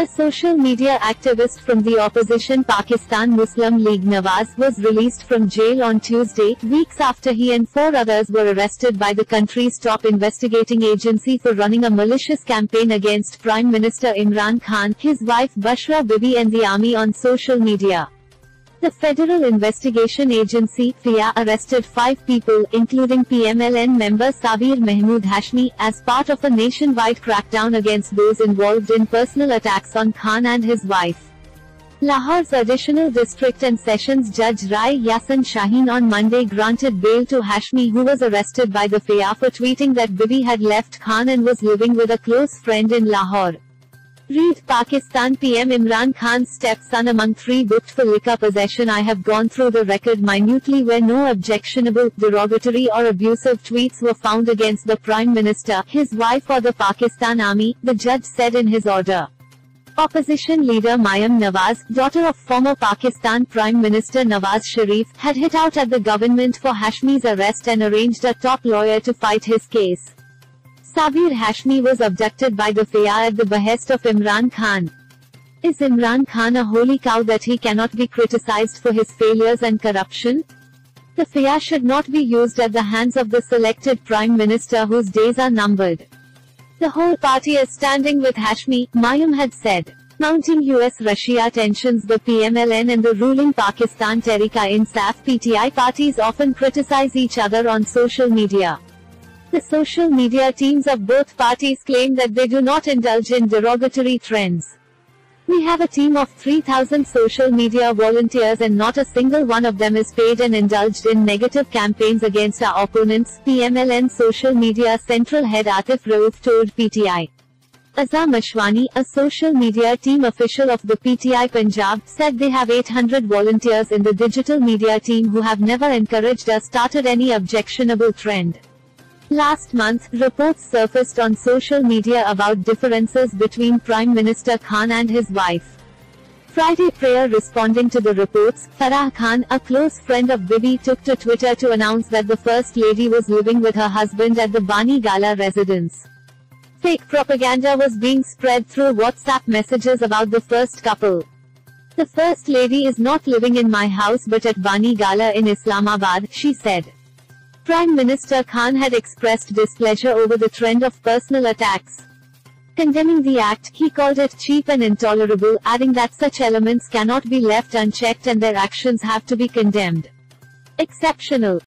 A social media activist from the opposition Pakistan Muslim League Nawaz was released from jail on Tuesday, weeks after he and four others were arrested by the country's top investigating agency for running a malicious campaign against Prime Minister Imran Khan, his wife Bushra Bibi and the army on social media. The Federal Investigation Agency FIA arrested five people, including PMLN member Sabir Mahmood Hashmi, as part of a nationwide crackdown against those involved in personal attacks on Khan and his wife. Lahore's additional district and sessions judge Rai Yasin Shaheen on Monday granted bail to Hashmi who was arrested by the FIA for tweeting that Bibi had left Khan and was living with a close friend in Lahore. Read Pakistan PM Imran Khan's stepson among three booked for liquor possession. I have gone through the record minutely where no objectionable, derogatory or abusive tweets were found against the Prime Minister, his wife or the Pakistan Army, the judge said in his order. Opposition leader Maryam Nawaz, daughter of former Pakistan Prime Minister Nawaz Sharif, had hit out at the government for Hashmi's arrest and arranged a top lawyer to fight his case. Sabir Hashmi was abducted by the FIA at the behest of Imran Khan. Is Imran Khan a holy cow that he cannot be criticized for his failures and corruption? The FIA should not be used at the hands of the selected Prime Minister whose days are numbered. The whole party is standing with Hashmi, Maryam had said. Mounting US-Russia tensions The PMLN and the ruling Pakistan Tehreek-e-Insaf PTI parties often criticize each other on social media. The social media teams of both parties claim that they do not indulge in derogatory trends. We have a team of 3,000 social media volunteers and not a single one of them is paid and indulged in negative campaigns against our opponents, PMLN social media central head Atif Rauf told PTI. Azhar Mashwani, a social media team official of the PTI Punjab, said they have 800 volunteers in the digital media team who have never encouraged or started any objectionable trend. Last month, reports surfaced on social media about differences between Prime Minister Khan and his wife. Friday Prayer responding to the reports, Farah Khan, a close friend of Bibi, took to Twitter to announce that the First Lady was living with her husband at the Bani Gala residence. Fake propaganda was being spread through WhatsApp messages about the first couple. The First Lady is not living in my house but at Bani Gala in Islamabad, she said. Prime Minister Khan had expressed displeasure over the trend of personal attacks. Condemning the act, he called it cheap and intolerable, adding that such elements cannot be left unchecked and their actions have to be condemned. Exceptional.